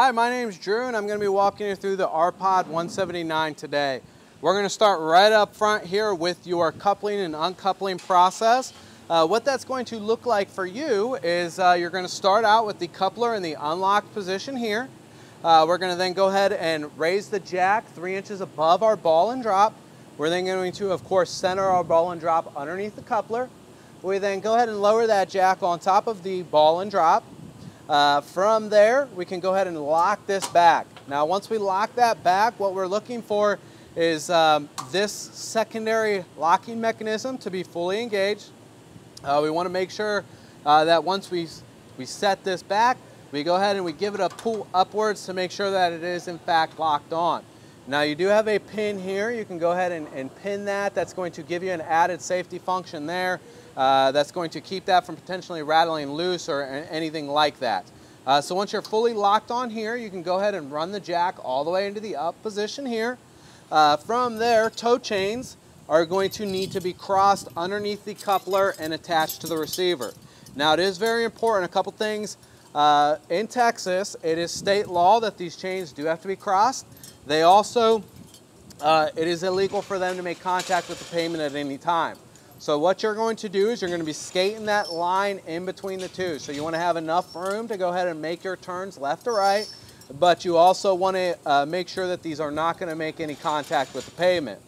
Hi, my name is Drew and I'm going to be walking you through the R-Pod 179 today. We're going to start right up front here with your coupling and uncoupling process. Uh, what that's going to look like for you is uh, you're going to start out with the coupler in the unlocked position here. Uh, we're going to then go ahead and raise the jack three inches above our ball and drop. We're then going to, of course, center our ball and drop underneath the coupler. We then go ahead and lower that jack on top of the ball and drop. Uh, from there, we can go ahead and lock this back. Now, once we lock that back, what we're looking for is um, this secondary locking mechanism to be fully engaged. Uh, we want to make sure uh, that once we, we set this back, we go ahead and we give it a pull upwards to make sure that it is in fact locked on. Now you do have a pin here. You can go ahead and, and pin that. That's going to give you an added safety function there. Uh, that's going to keep that from potentially rattling loose or anything like that. Uh, so once you're fully locked on here, you can go ahead and run the jack all the way into the up position here. Uh, from there, tow chains are going to need to be crossed underneath the coupler and attached to the receiver. Now it is very important, a couple things. Uh, in Texas, it is state law that these chains do have to be crossed. They also, uh, it is illegal for them to make contact with the pavement at any time. So what you're going to do is you're going to be skating that line in between the two. So you want to have enough room to go ahead and make your turns left or right, but you also want to uh, make sure that these are not going to make any contact with the pavement.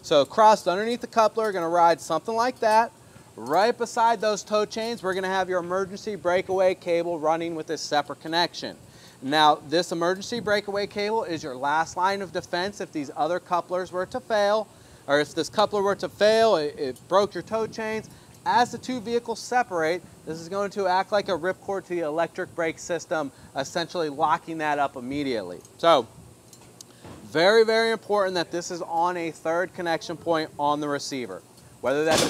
So crossed underneath the coupler, going to ride something like that. Right beside those tow chains, we're going to have your emergency breakaway cable running with this separate connection. Now, this emergency breakaway cable is your last line of defense if these other couplers were to fail, or if this coupler were to fail, it, it broke your tow chains. As the two vehicles separate, this is going to act like a ripcord to the electric brake system, essentially locking that up immediately. So, very, very important that this is on a third connection point on the receiver. Whether that's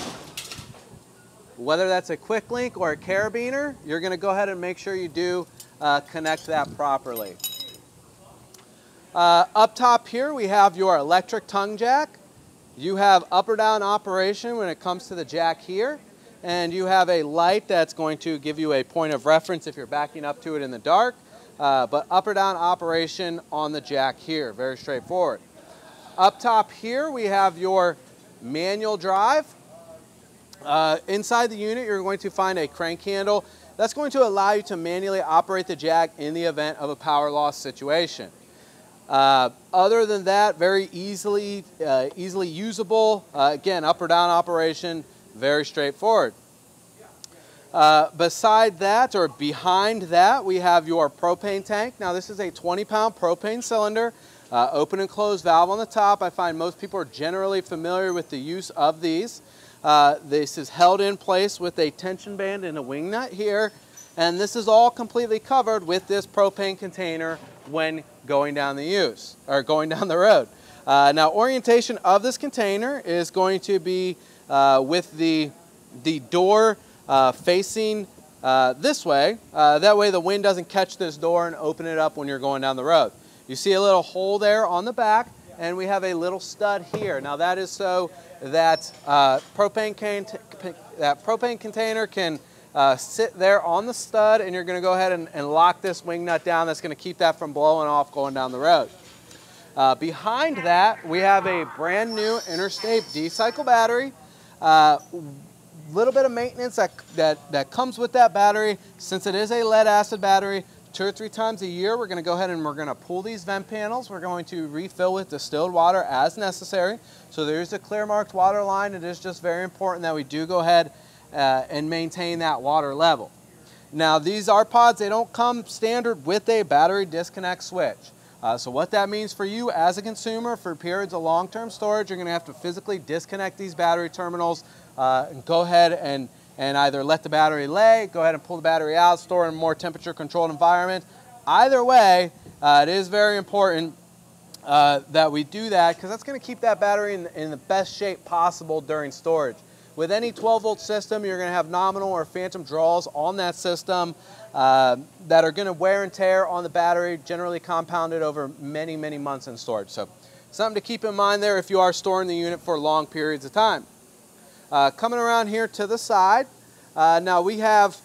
whether that's a quick link or a carabiner, you're going to go ahead and make sure you do uh, connect that properly. Uh, up top here we have your electric tongue jack. You have up or down operation when it comes to the jack here. And you have a light that's going to give you a point of reference if you're backing up to it in the dark. Uh, but up or down operation on the jack here, very straightforward. Up top here we have your manual drive. Uh, inside the unit you're going to find a crank handle that's going to allow you to manually operate the jack in the event of a power loss situation. Uh, other than that, very easily, uh, easily usable. Uh, again, up or down operation, very straightforward. Uh, beside that, or behind that, we have your propane tank. Now, this is a 20 pound propane cylinder, uh, open and closed valve on the top. I find most people are generally familiar with the use of these. This is held in place with a tension band and a wing nut here. And this is all completely covered with this propane container when going down the use or going down the road. Uh, now orientation of this container is going to be uh, with the, the door uh, facing uh, this way. Uh, that way the wind doesn't catch this door and open it up when you're going down the road. You see a little hole there on the back and we have a little stud here. Now that is so that uh, propane can that propane container can uh, sit there on the stud and you're going to go ahead and, and, lock this wing nut down. That's going to keep that from blowing off going down the road. Uh, behind that, we have a brand new Interstate deep-cycle battery. A uh, little bit of maintenance that, that, that comes with that battery. Since it is a lead acid battery, two or three times a year, we're going to go ahead and we're going to pull these vent panels. We're going to refill with distilled water as necessary. So there's a clear marked water line. It is just very important that we do go ahead uh, and maintain that water level. Now these R-Pods, they don't come standard with a battery disconnect switch. Uh, so what that means for you as a consumer for periods of long-term storage, you're going to have to physically disconnect these battery terminals uh, and go ahead and and either let the battery lay, go ahead and pull the battery out, store in a more temperature controlled environment. Either way, uh, it is very important uh, that we do that because that's going to keep that battery in, in, the best shape possible during storage. With any 12 volt system, you're going to have nominal or phantom draws on that system uh, that are going to wear and tear on the battery, generally compounded over many, many months in storage. So something to keep in mind there if you are storing the unit for long periods of time. Uh, coming around here to the side, uh, now we have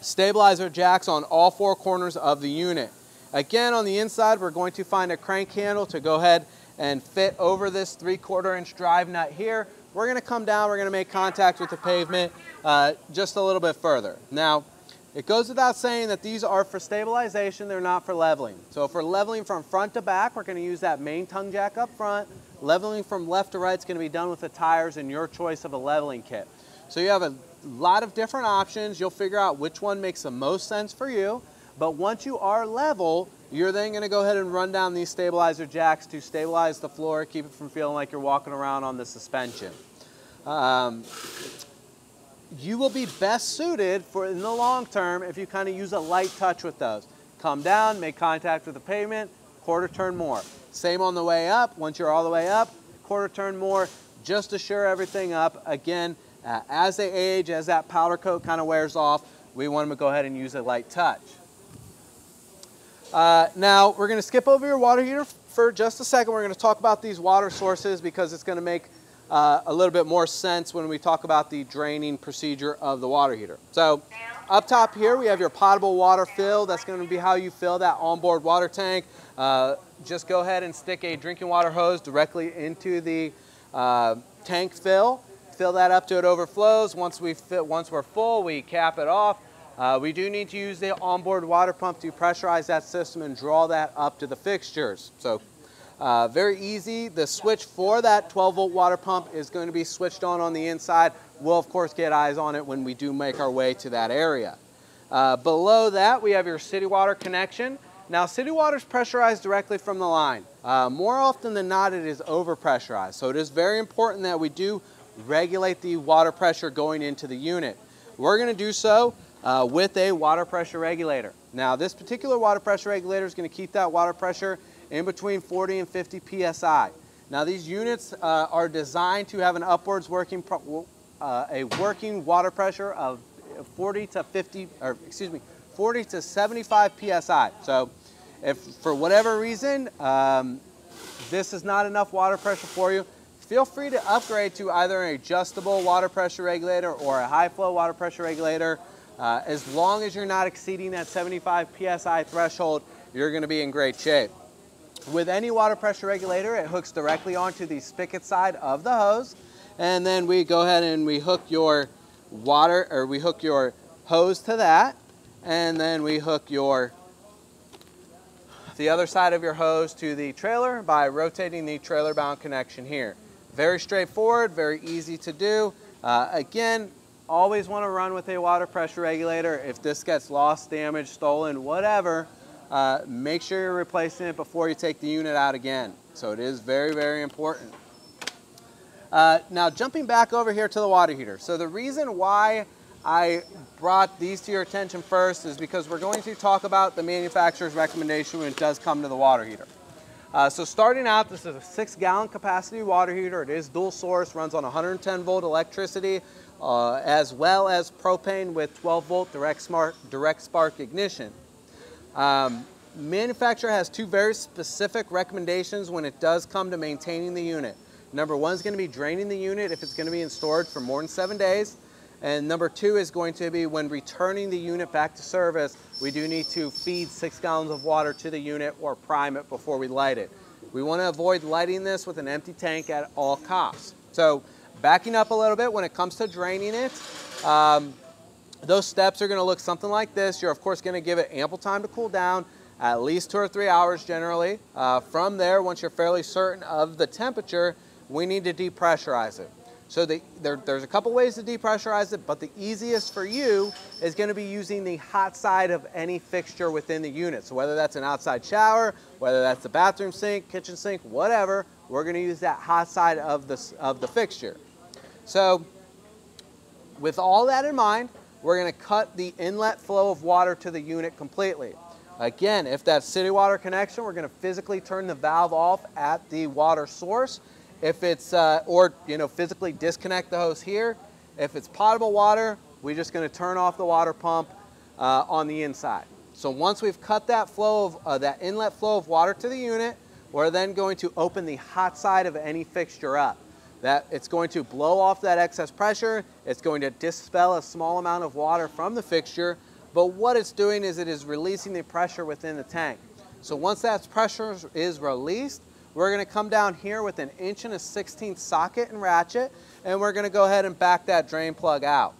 stabilizer jacks on all four corners of the unit. Again, on the inside, we're going to find a crank handle to go ahead and fit over this three quarter inch drive nut here. We're gonna come down, we're gonna make contact with the pavement uh, just a little bit further. Now, it goes without saying that these are for stabilization, they're not for leveling. So if we're leveling from front to back, we're gonna use that main tongue jack up front. Leveling from left to right is gonna be done with the tires and your choice of a leveling kit. So you have a lot of different options. You'll figure out which one makes the most sense for you. But once you are level, you're then gonna go ahead and run down these stabilizer jacks to stabilize the floor, keep it from feeling like you're walking around on the suspension. Um, you will be best suited for in the long term if you kind of use a light touch with those. Come down, make contact with the pavement, quarter turn more. Same on the way up. Once you're all the way up, quarter turn more, just to sure everything up. Again, uh, as they age, as that powder coat kind of wears off, we want them to go ahead and use a light touch. Uh, now, we're going to skip over your water heater for just a second. We're going to talk about these water sources because it's going to make uh, a little bit more sense when we talk about the draining procedure of the water heater. So up top here, we have your potable water fill. That's going to be how you fill that onboard water tank. Uh, just go ahead and stick a drinking water hose directly into the uh, tank fill. Fill that up to it overflows. Once, we fit, once we're full, we cap it off. Uh, we do need to use the onboard water pump to pressurize that system and draw that up to the fixtures. So uh, very easy. The switch for that 12 volt water pump is going to be switched on on the inside. We'll of course get eyes on it when we do make our way to that area. Uh, below that we have your city water connection. Now city water is pressurized directly from the line. Uh, more often than not it is over pressurized. So it is very important that we do regulate the water pressure going into the unit. We're going to do so uh, with a water pressure regulator. Now this particular water pressure regulator is going to keep that water pressure in between 40 and 50 psi. Now these units uh, are designed to have an upwards working, uh, a working water pressure of 40 to 50, or excuse me, 40 to 75 psi. So if for whatever reason um, this is not enough water pressure for you, feel free to upgrade to either an adjustable water pressure regulator or a high flow water pressure regulator. Uh, as long as you're not exceeding that 75 PSI threshold, you're gonna be in great shape. With any water pressure regulator, it hooks directly onto the spigot side of the hose. And then we go ahead and we hook your water, or we hook your hose to that. And then we hook your, the other side of your hose to the trailer by rotating the trailer bound connection here. Very straightforward, very easy to do. Uh, again, always want to run with a water pressure regulator. If this gets lost, damaged, stolen, whatever, uh, make sure you're replacing it before you take the unit out again. So it is very, very important. Uh, now jumping back over here to the water heater. So the reason why I brought these to your attention first is because we're going to talk about the manufacturer's recommendation when it does come to the water heater. Uh, so starting out, this is a six gallon capacity water heater. It is dual source, runs on 110 volt electricity uh, as well as propane with 12 volt direct, smart, direct spark ignition. Um, manufacturer has two very specific recommendations when it does come to maintaining the unit. Number one is going to be draining the unit if it's going to be in storage for more than seven days. And number two is going to be when returning the unit back to service, we do need to feed six gallons of water to the unit or prime it before we light it. We want to avoid lighting this with an empty tank at all costs. So Backing up a little bit, when it comes to draining it, um, those steps are gonna look something like this. You're of course gonna give it ample time to cool down, at least two or three hours generally. Uh, from there, once you're fairly certain of the temperature, we need to depressurize it. So the, there, there's a couple ways to depressurize it, but the easiest for you is gonna be using the hot side of any fixture within the unit. So whether that's an outside shower, whether that's the bathroom sink, kitchen sink, whatever, we're gonna use that hot side of the, of the fixture. So with all that in mind, we're going to cut the inlet flow of water to the unit completely. Again, if that's city water connection, we're going to physically turn the valve off at the water source. If it's, uh, or, you know, physically disconnect the hose here. If it's potable water, we're just going to turn off the water pump uh, on the inside. So once we've cut that flow of, uh, that inlet flow of water to the unit, we're then going to open the hot side of any fixture up. That it's going to blow off that excess pressure, it's going to dispel a small amount of water from the fixture, but what it's doing is it is releasing the pressure within the tank. So once that pressure is released, we're gonna come down here with an inch and a 16th socket and ratchet, and we're gonna go ahead and back that drain plug out.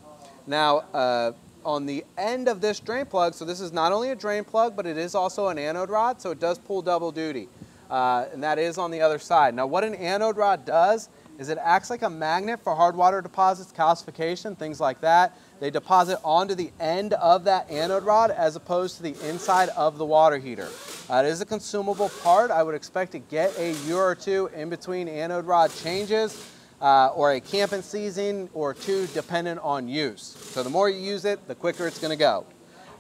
Now, uh, on the end of this drain plug, so this is not only a drain plug, but it is also an anode rod, so it does pull double duty. Uh, and that is on the other side. Now what an anode rod does is it acts like a magnet for hard water deposits, calcification, things like that. They deposit onto the end of that anode rod as opposed to the inside of the water heater. Uh, it is a consumable part. I would expect to get a year or two in between anode rod changes uh, or a camping season or two dependent on use. So the more you use it, the quicker it's gonna go.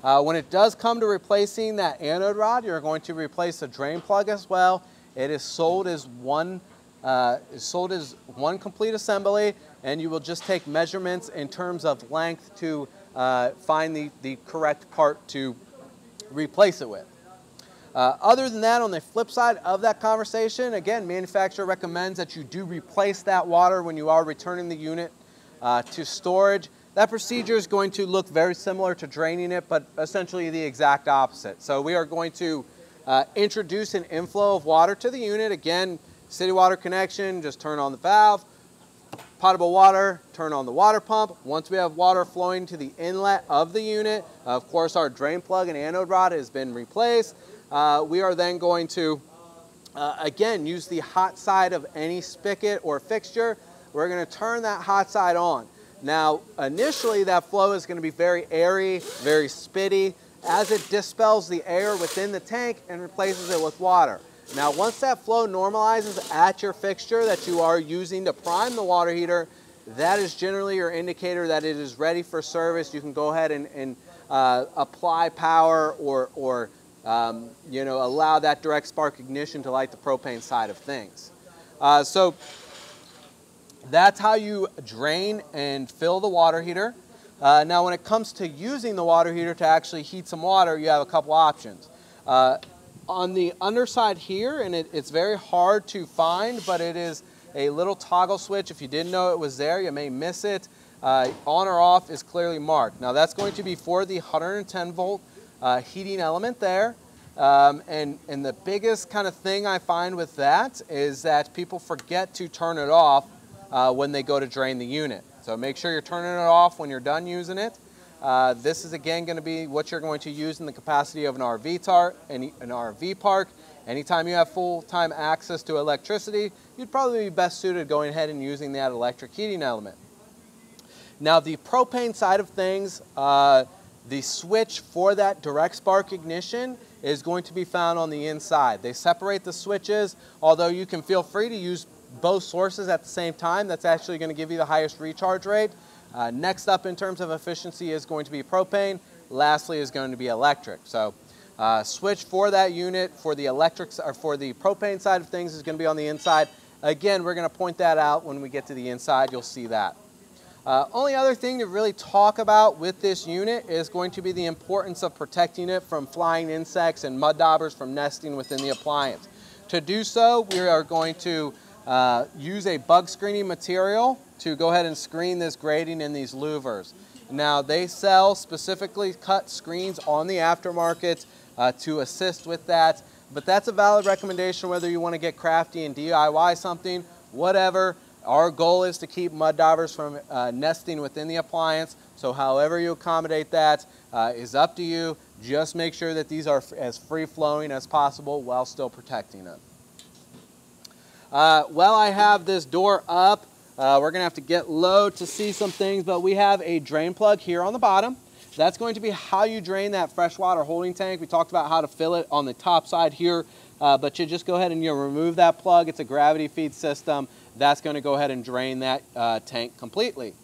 Uh, when it does come to replacing that anode rod, you're going to replace the drain plug as well. It is sold as one, uh, is sold as one complete assembly, and you will just take measurements in terms of length to uh, find the, the correct part to replace it with. Uh, other than that, on the flip side of that conversation, again, manufacturer recommends that you do replace that water when you are returning the unit uh, to storage. That procedure is going to look very similar to draining it, but essentially the exact opposite. So we are going to uh, introduce an inflow of water to the unit. Again, city water connection, just turn on the valve, potable water, turn on the water pump. Once we have water flowing to the inlet of the unit, of course our drain plug and anode rod has been replaced. Uh, we are then going to, uh, again, use the hot side of any spigot or fixture. We're gonna turn that hot side on. Now, initially that flow is going to be very airy, very spitty, as it dispels the air within the tank and replaces it with water. Now, once that flow normalizes at your fixture that you are using to prime the water heater, that is generally your indicator that it is ready for service. You can go ahead and, and uh, apply power or, or um, you know, allow that direct spark ignition to light the propane side of things. Uh, so that's how you drain and fill the water heater. Uh, now when it comes to using the water heater to actually heat some water, you have a couple options. Uh, on the underside here, and it, it's very hard to find, but it is a little toggle switch. If you didn't know it was there, you may miss it. Uh, on or off is clearly marked. Now that's going to be for the 110 volt uh, heating element there. Um, and, and the biggest kind of thing I find with that is that people forget to turn it off uh, when they go to drain the unit. So make sure you're turning it off when you're done using it. Uh, this is again going to be what you're going to use in the capacity of an RV, tar an, an RV park. Anytime you have full-time access to electricity, you'd probably be best suited going ahead and using that electric heating element. Now the propane side of things, uh, the switch for that direct spark ignition is going to be found on the inside. They separate the switches, although you can feel free to use both sources at the same time. That's actually going to give you the highest recharge rate. Uh, next up in terms of efficiency is going to be propane. Lastly is going to be electric. So uh, switch for that unit for the electric or for the propane side of things is going to be on the inside. Again, we're going to point that out when we get to the inside. You'll see that. Uh, only other thing to really talk about with this unit is going to be the importance of protecting it from flying insects and mud daubers from nesting within the appliance. To do so, we are going to uh, use a bug screening material to go ahead and screen this grating in these louvers. Now they sell specifically cut screens on the aftermarket uh, to assist with that, but that's a valid recommendation whether you want to get crafty and DIY something, whatever. Our goal is to keep mud daubers from uh, nesting within the appliance, so however you accommodate that uh, is up to you. Just make sure that these are as free flowing as possible while still protecting them. Uh, while I have this door up, uh, we're gonna have to get low to see some things, but we have a drain plug here on the bottom. That's going to be how you drain that freshwater holding tank. We talked about how to fill it on the top side here, uh, but you just go ahead and you remove that plug. It's a gravity feed system. That's gonna go ahead and drain that uh, tank completely.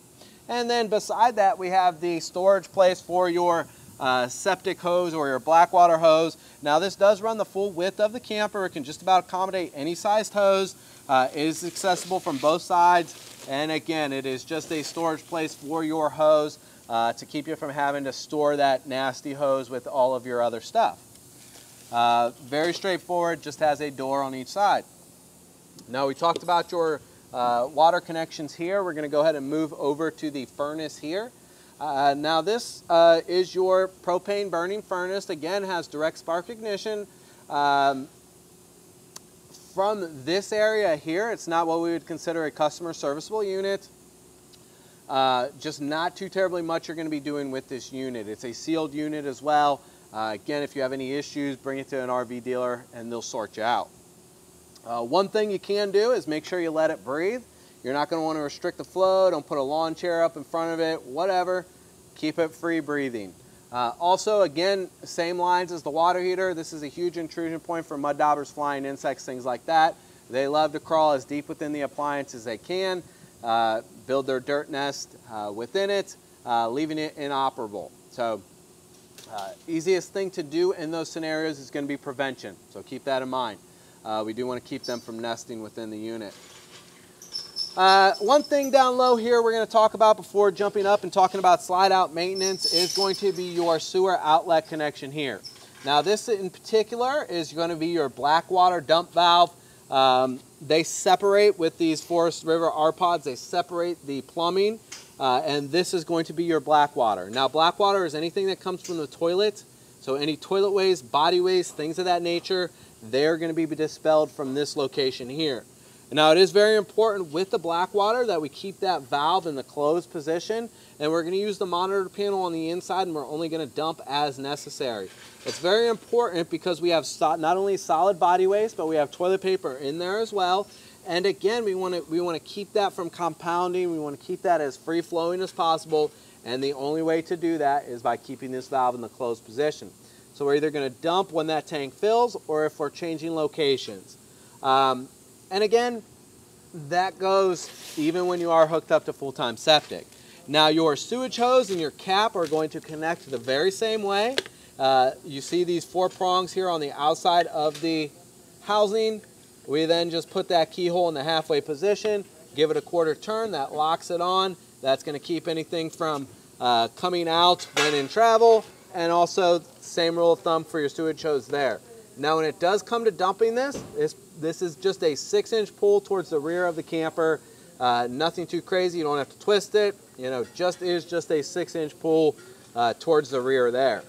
And then beside that, we have the storage place for your uh, septic hose or your blackwater hose. Now this does run the full width of the camper. It can just about accommodate any sized hose. Uh, it is accessible from both sides. And again, it is just a storage place for your hose uh, to keep you from having to store that nasty hose with all of your other stuff. Uh, very straightforward, just has a door on each side. Now we talked about your uh, water connections here. We're gonna go ahead and move over to the furnace here. Uh, now this uh, is your propane burning furnace. Again, has direct spark ignition. Um, from this area here, it's not what we would consider a customer serviceable unit. Uh, just not too terribly much you're going to be doing with this unit. It's a sealed unit as well. Uh, again, if you have any issues, bring it to an RV dealer and they'll sort you out. Uh, one thing you can do is make sure you let it breathe. You're not going to want to restrict the flow. Don't put a lawn chair up in front of it, whatever. Keep it free breathing. Uh, also, again, same lines as the water heater. This is a huge intrusion point for mud daubers, flying insects, things like that. They love to crawl as deep within the appliance as they can, uh, build their dirt nest uh, within it, uh, leaving it inoperable. So uh, easiest thing to do in those scenarios is going to be prevention. So keep that in mind. Uh, we do want to keep them from nesting within the unit. Uh, one thing down low here we're going to talk about before jumping up and talking about slide out maintenance is going to be your sewer outlet connection here. Now this in particular is going to be your black water dump valve. Um, they separate with these Forest River R-Pods, they separate the plumbing uh, and this is going to be your black water. Now black water is anything that comes from the toilet. So any toilet waste, body waste, things of that nature, they're going to be dispelled from this location here. Now it is very important with the black water that we keep that valve in the closed position and we're going to use the monitor panel on the inside and we're only going to dump as necessary. It's very important because we have not only solid body waste but we have toilet paper in there as well and again we want to we want to keep that from compounding we want to keep that as free flowing as possible and the only way to do that is by keeping this valve in the closed position. So we're either going to dump when that tank fills or if we're changing locations. Um, and again, that goes even when you are hooked up to full-time septic. Now your sewage hose and your cap are going to connect the very same way. Uh, you see these four prongs here on the outside of the housing. We then just put that keyhole in the halfway position, give it a quarter turn, that locks it on. That's going to keep anything from uh, coming out when in travel, and also same rule of thumb for your sewage hose there. Now when it does come to dumping this, this, this is just a six inch pull towards the rear of the camper. Uh, nothing too crazy, you don't have to twist it. You know, just is just a six inch pull uh, towards the rear there.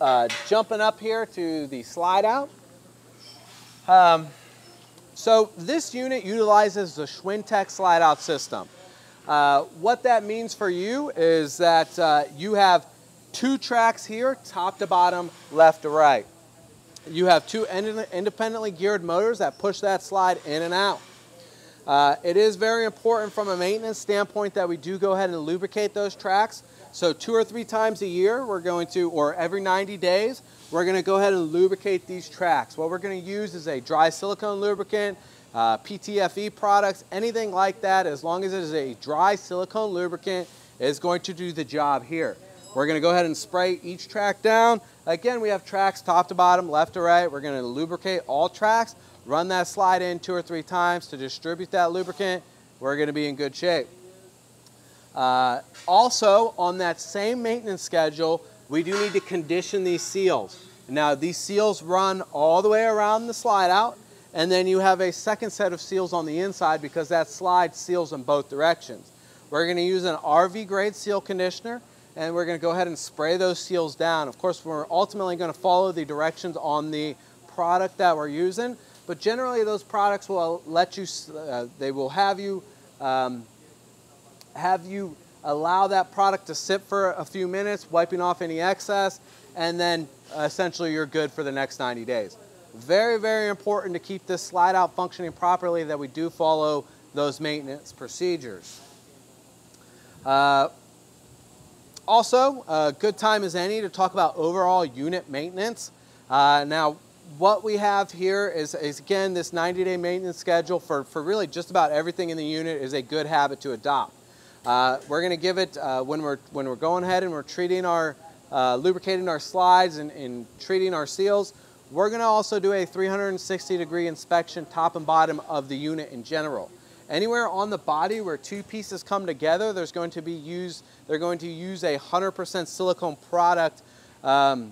Uh, jumping up here to the slide out. Um, so this unit utilizes the Schwintek slide out system. Uh, what that means for you is that uh, you have two tracks here, top to bottom, left to right. You have two independently geared motors that push that slide in and out. Uh, it is very important from a maintenance standpoint that we do go ahead and lubricate those tracks. So two or three times a year, we're going to, or every 90 days, we're going to go ahead and lubricate these tracks. What we're going to use is a dry silicone lubricant, uh, PTFE products, anything like that, as long as it is a dry silicone lubricant, is going to do the job here. We're going to go ahead and spray each track down. Again, we have tracks top to bottom, left to right. We're going to lubricate all tracks, run that slide in two or three times to distribute that lubricant. We're going to be in good shape. Uh, also, on that same maintenance schedule, we do need to condition these seals. Now, these seals run all the way around the slide out, and then you have a second set of seals on the inside because that slide seals in both directions. We're going to use an RV grade seal conditioner and we're going to go ahead and spray those seals down. Of course, we're ultimately going to follow the directions on the product that we're using, but generally those products will let you, uh, they will have you, um, have you allow that product to sit for a few minutes, wiping off any excess, and then essentially you're good for the next 90 days. Very, very important to keep this slide out functioning properly that we do follow those maintenance procedures. Uh, also, a good time as any to talk about overall unit maintenance. Uh, now, what we have here is, is again, this 90-day maintenance schedule for, for really just about everything in the unit is a good habit to adopt. Uh, we're going to give it, uh, when, we're, when we're going ahead and we're treating our, uh, lubricating our slides and, and treating our seals, we're going to also do a 360 degree inspection top and bottom of the unit in general. Anywhere on the body where two pieces come together, there's going to be used, they're going to use a 100% silicone product, 100%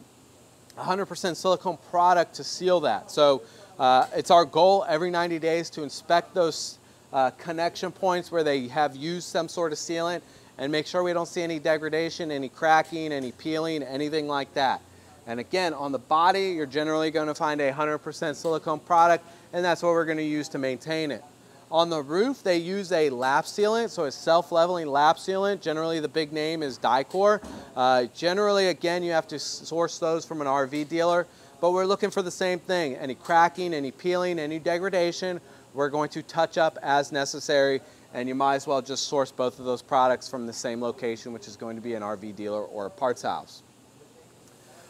um, silicone product to seal that. So uh, it's our goal every 90 days to inspect those uh, connection points where they have used some sort of sealant and make sure we don't see any degradation, any cracking, any peeling, anything like that. And again, on the body, you're generally going to find a 100% silicone product, and that's what we're going to use to maintain it. On the roof, they use a lap sealant, so a self-leveling lap sealant. Generally, the big name is Dicor. Uh, generally, again, you have to source those from an RV dealer, but we're looking for the same thing. Any cracking, any peeling, any degradation, we're going to touch up as necessary, and you might as well just source both of those products from the same location, which is going to be an RV dealer or a parts house.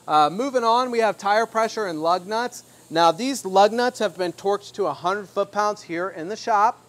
Uh, moving on, we have tire pressure and lug nuts. Now these lug nuts have been torqued to 100 foot-pounds here in the shop.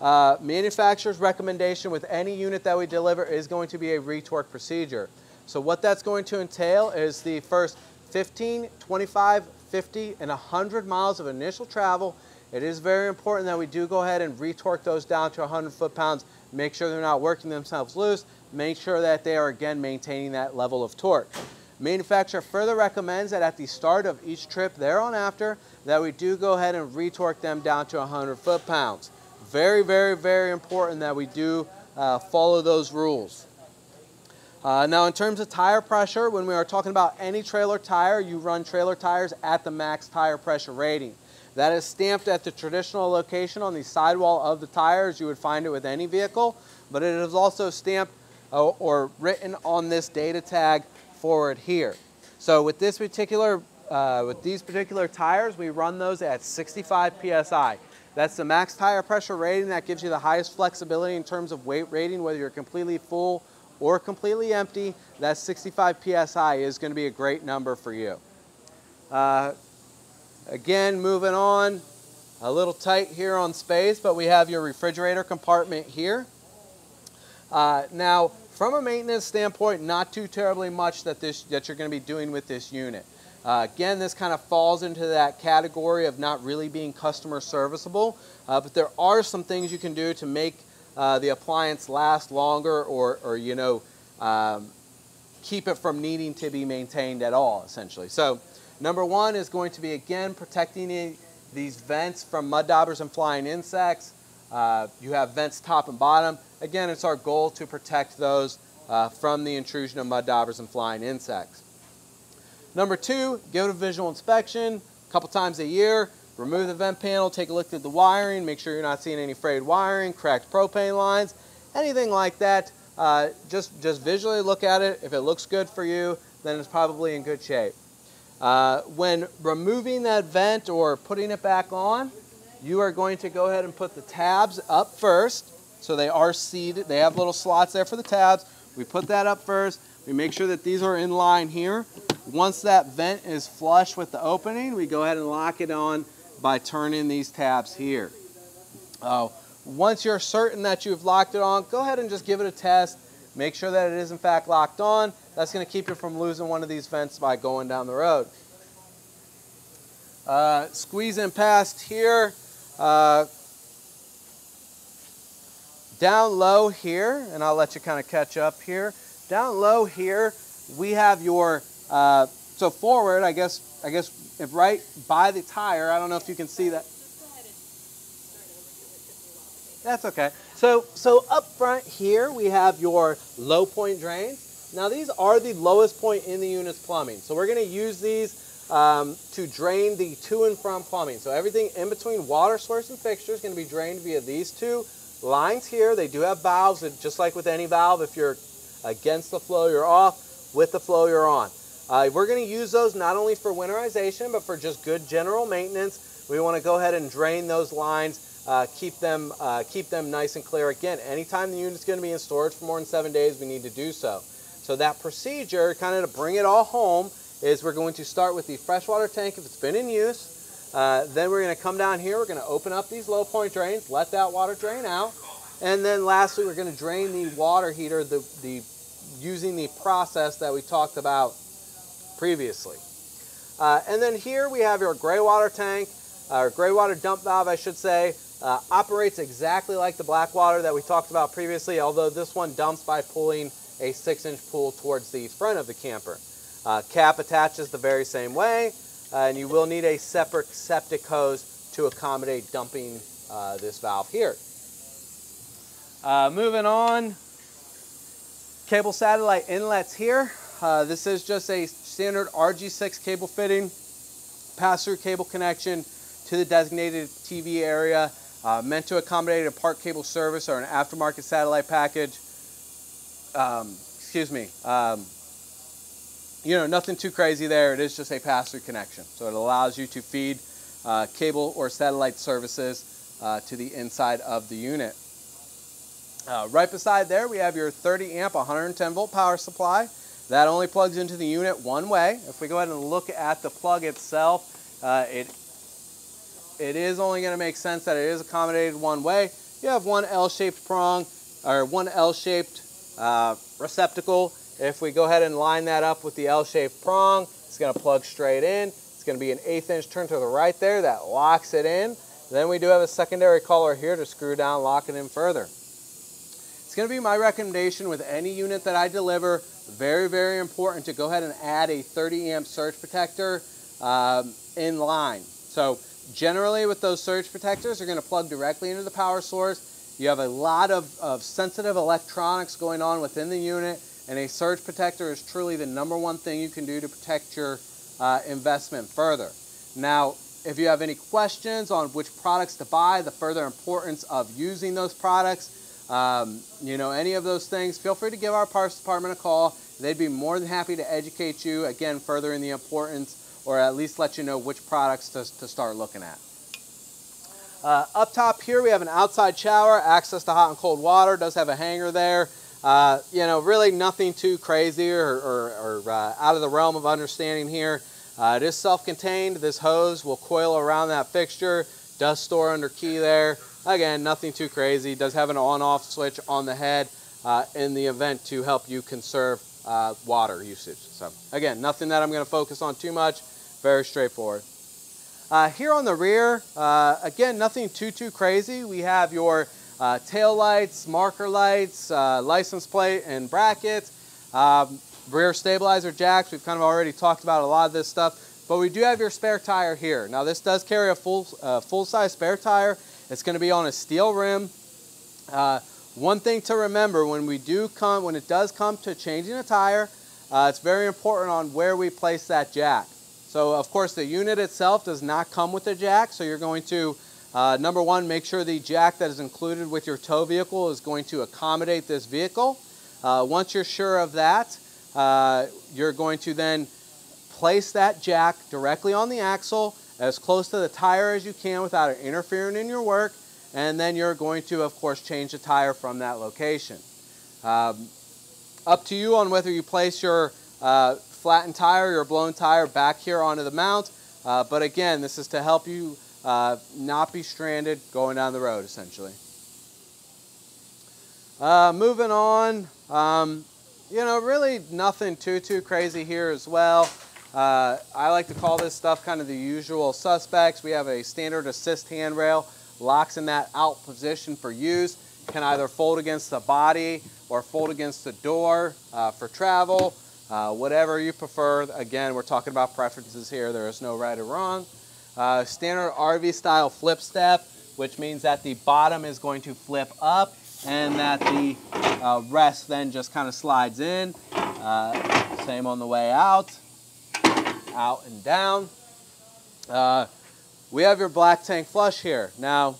Uh, manufacturer's recommendation with any unit that we deliver is going to be a retorque procedure. So what that's going to entail is the first 15, 25, 50, and 100 miles of initial travel. It is very important that we do go ahead and retorque those down to 100 foot-pounds. Make sure they're not working themselves loose. Make sure that they are, again, maintaining that level of torque. Manufacturer further recommends that at the start of each trip there on after, that we do go ahead and retorque them down to 100 foot-pounds. Very, very, very important that we do uh, follow those rules. Uh, now in terms of tire pressure, when we are talking about any trailer tire, you run trailer tires at the max tire pressure rating. That is stamped at the traditional location on the sidewall of the tires. You would find it with any vehicle, but it is also stamped uh, or written on this data tag forward here. So with this particular, uh, with these particular tires, we run those at 65 PSI. That's the max tire pressure rating. That gives you the highest flexibility in terms of weight rating, whether you're completely full or completely empty. That 65 PSI is going to be a great number for you. Uh, again, moving on, a little tight here on space, but we have your refrigerator compartment here. Uh, now, from a maintenance standpoint, not too terribly much that, this, that you're going to be doing with this unit. Uh, again, this kind of falls into that category of not really being customer serviceable, uh, but there are some things you can do to make uh, the appliance last longer or, or you know, um, keep it from needing to be maintained at all, essentially. So number one is going to be, again, protecting these vents from mud daubers and flying insects. Uh, you have vents top and bottom. Again, it's our goal to protect those uh, from the intrusion of mud daubers and flying insects. Number two, give it a visual inspection a couple times a year. Remove the vent panel, take a look at the wiring, make sure you're not seeing any frayed wiring, cracked propane lines, anything like that. Uh, just, just visually look at it. If it looks good for you, then it's probably in good shape. Uh, when removing that vent or putting it back on, you are going to go ahead and put the tabs up first. So they are seated. They have little slots there for the tabs. We put that up first. We make sure that these are in line here. Once that vent is flush with the opening, we go ahead and lock it on by turning these tabs here. Uh, once you're certain that you've locked it on, go ahead and just give it a test. Make sure that it is in fact locked on. That's going to keep you from losing one of these vents by going down the road. Uh, squeeze in past here. Uh, down low here, and I'll let you kind of catch up here. Down low here, we have your, uh, so forward, I guess, I guess if right by the tire, I don't know if you can see that. That's okay. So, so up front here, we have your low point drains. Now these are the lowest point in the unit's plumbing. So we're gonna use these um, to drain the to and from plumbing. So everything in between water source and fixture is going to be drained via these two lines here. They do have valves, and just like with any valve, if you're against the flow, you're off. With the flow, you're on. Uh, we're going to use those not only for winterization, but for just good general maintenance. We want to go ahead and drain those lines, uh, keep them uh, keep them nice and clear. Again, anytime the unit's going to be in storage for more than seven days, we need to do so. So that procedure, kind of to bring it all home, is we're going to start with the freshwater tank if it's been in use. Uh, then we're going to come down here, we're going to open up these low point drains, let that water drain out. And then lastly, we're going to drain the water heater the, the, using the process that we talked about previously. Uh, and then here we have your gray water tank, our gray water dump valve, I should say. Uh, operates exactly like the black water that we talked about previously, although this one dumps by pulling a six inch pool towards the front of the camper. Uh, cap attaches the very same way, uh, and you will need a separate septic hose to accommodate dumping uh, this valve here. Uh, moving on, cable satellite inlets here. Uh, this is just a standard RG6 cable fitting, pass-through cable connection to the designated TV area, uh, meant to accommodate a park cable service or an aftermarket satellite package. Um, excuse me. Um, you know, nothing too crazy there. It is just a pass-through connection. So it allows you to feed uh, cable or satellite services uh, to the inside of the unit. Uh, right beside there, we have your 30 amp 110 volt power supply. That only plugs into the unit one way. If we go ahead and look at the plug itself, uh, it, it is only going to make sense that it is accommodated one way. You have one L-shaped prong, or one L-shaped uh, receptacle. If we go ahead and line that up with the L-shaped prong, it's going to plug straight in. It's going to be an eighth inch turn to the right there that locks it in. Then we do have a secondary collar here to screw down, lock it in further It's going to be my recommendation with any unit that I deliver. Very, very important to go ahead and add a 30 amp surge protector um, in line. So generally with those surge protectors, going to plug directly into the power source. You have a lot of, of sensitive electronics going on within the unit, and a surge protector is truly the number one thing you can do to protect your uh, investment further. Now, if you have any questions on which products to buy, the further importance of using those products, um, you know, any of those things, feel free to give our parts department a call. They'd be more than happy to educate you, again, further in the importance or at least let you know which products to, to start looking at. Uh, up top here, we have an outside shower, access to hot and cold water, does have a hanger there. Uh, you know, really nothing too crazy or, or, or uh, out of the realm of understanding here. Uh, it is self-contained. This hose will coil around that fixture, does store under key there. Again, nothing too crazy. Does have an on-off switch on the head uh, in the event to help you conserve uh, water usage. So again, nothing that I'm going to focus on too much. Very straightforward. Uh, here on the rear, uh, again, nothing too, too crazy. We have your uh, tail lights, marker lights, uh, license plate, and brackets. Um, rear stabilizer jacks, we've kind of already talked about a lot of this stuff. But we do have your spare tire here. Now this does carry a full, full-size spare tire. It's going to be on a steel rim. Uh, one thing to remember when we do come, when it does come to changing a tire, uh, it's very important on where we place that jack. So of course the unit itself does not come with a jack, so you're going to, uh, number one, make sure the jack that is included with your tow vehicle is going to accommodate this vehicle. Uh, once you're sure of that, uh, you're going to then place that jack directly on the axle as close to the tire as you can without it interfering in your work, and then you're going to, of course, change the tire from that location. Um, up to you on whether you place your uh, flattened tire, your blown tire back here onto the mount, uh, but again, this is to help you uh, not be stranded going down the road, essentially. Uh, moving on, um, you know, really nothing too, too crazy here as well. Uh, I like to call this stuff kind of the usual suspects. We have a standard assist handrail, locks in that out position for use, can either fold against the body or fold against the door uh, for travel, uh, whatever you prefer. Again, we're talking about preferences here. There is no right or wrong. Uh, standard RV style flip step, which means that the bottom is going to flip up and that the uh, rest then just kind of slides in. Uh, same on the way out out and down. Uh, we have your black tank flush here. Now,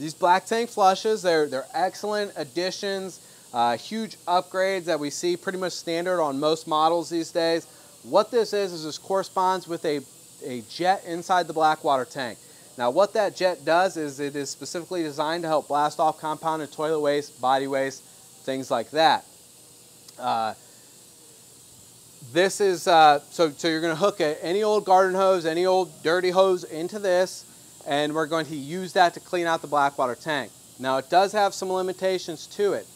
these black tank flushes, they're, they're excellent additions, uh, huge upgrades that we see pretty much standard on most models these days. What this is, is this corresponds with a, a jet inside the black water tank. Now what that jet does is it is specifically designed to help blast off compounded toilet waste, body waste, things like that. Uh, this is, uh, so, so you're going to hook a, any old garden hose, any old dirty hose into this, and we're going to use that to clean out the blackwater tank. Now it does have some limitations to it.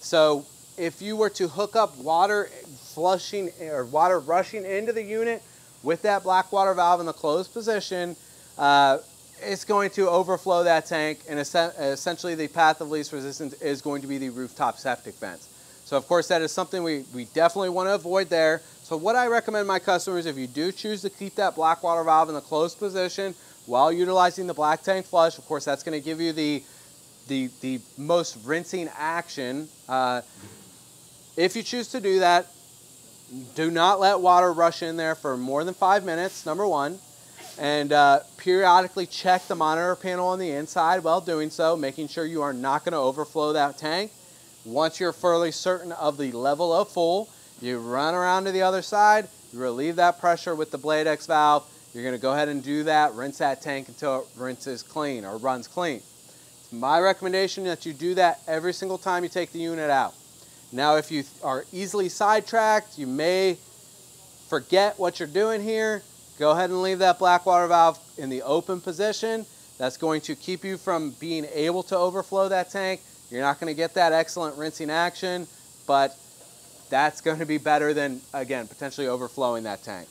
So if you were to hook up water flushing or water rushing into the unit with that black water valve in the closed position, uh, it's going to overflow that tank and essentially the path of least resistance is going to be the rooftop septic vents. So of course that is something we, we definitely want to avoid there. So what I recommend my customers, if you do choose to keep that black water valve in the closed position while utilizing the black tank flush, of course that's going to give you the, the, the most rinsing action. Uh, if you choose to do that, Do not let water rush in there for more than five minutes, number one. And uh, periodically check the monitor panel on the inside while doing so, making sure you are not going to overflow that tank. Once you're fairly certain of the level of full, you run around to the other side, you relieve that pressure with the Blade X valve. You're going to go ahead and do that, rinse that tank until it rinses clean or runs clean. It's my recommendation that you do that every single time you take the unit out. Now, if you are easily sidetracked, you may forget what you're doing here. Go ahead and leave that black water valve in the open position. That's going to keep you from being able to overflow that tank. You're not going to get that excellent rinsing action, but that's going to be better than, again, potentially overflowing that tank.